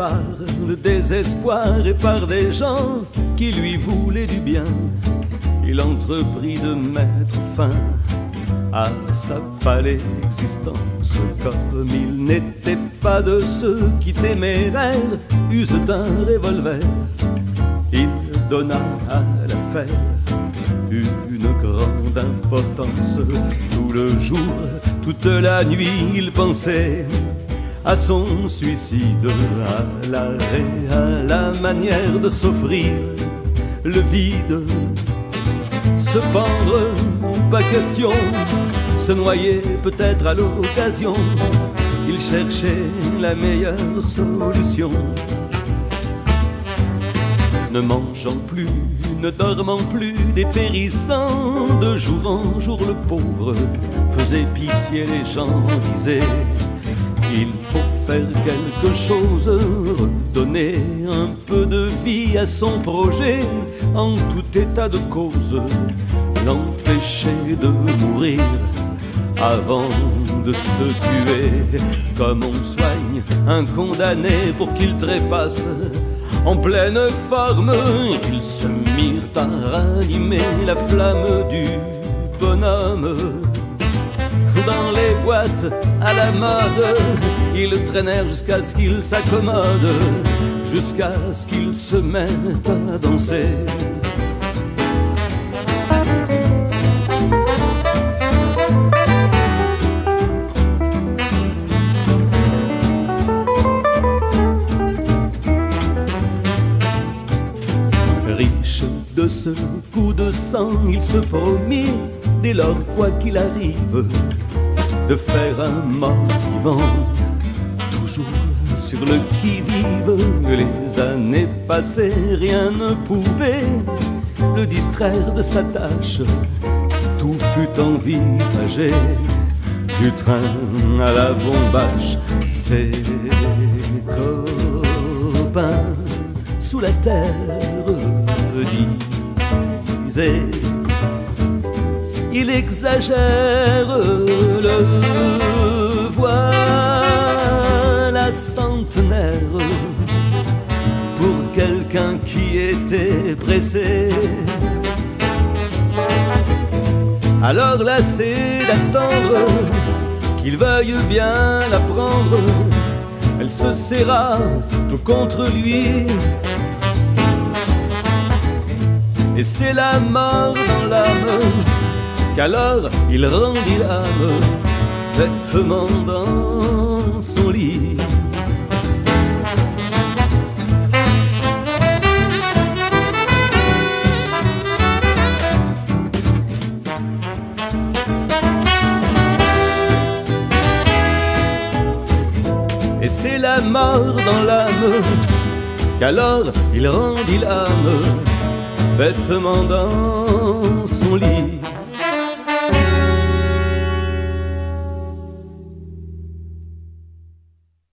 par le désespoir et par des gens qui lui voulaient du bien, il entreprit de mettre fin à sa pâle existence comme il n'était pas de ceux qui téméraires usent d'un revolver. Il donna à l'affaire une grande importance. Tout le jour, toute la nuit, il pensait à son suicide, à l'arrêt, à la manière de s'offrir le vide. Se pendre, pas question, se noyer peut-être à l'occasion. Il cherchait la meilleure solution. Ne mangeant plus, ne dormant plus, dépérissant de jour en jour, le pauvre faisait pitié, les gens disaient il faut faire quelque chose, redonner un peu de vie à son projet, en tout état de cause, l'empêcher de mourir avant de se tuer, comme on soigne un condamné pour qu'il trépasse. En pleine forme, ils se mirent à ranimer la flamme du bonhomme dans les boîtes à la mode. Ils traînèrent jusqu'à ce qu'il s'accommode, jusqu'à ce qu'il se mette à danser. Riche de ce coup de sang, il se promit, dès lors quoi qu'il arrive, de faire un mort vivant, toujours sur le qui-vive. Les années passées, rien ne pouvait le distraire de sa tâche. Tout fut envisagé, du train à la bombache. Ses copains sous la terre disaient il exagère le voilà centenaire pour quelqu'un qui était pressé. Alors lassé d'attendre qu'il veuille bien la prendre, elle se serra tout contre lui. Et c'est la mort dans l'âme qu'alors il rendit l'âme bêtement dans son lit. Et c'est la mort dans l'âme qu'alors il rendit l'âme bêtement dans son lit.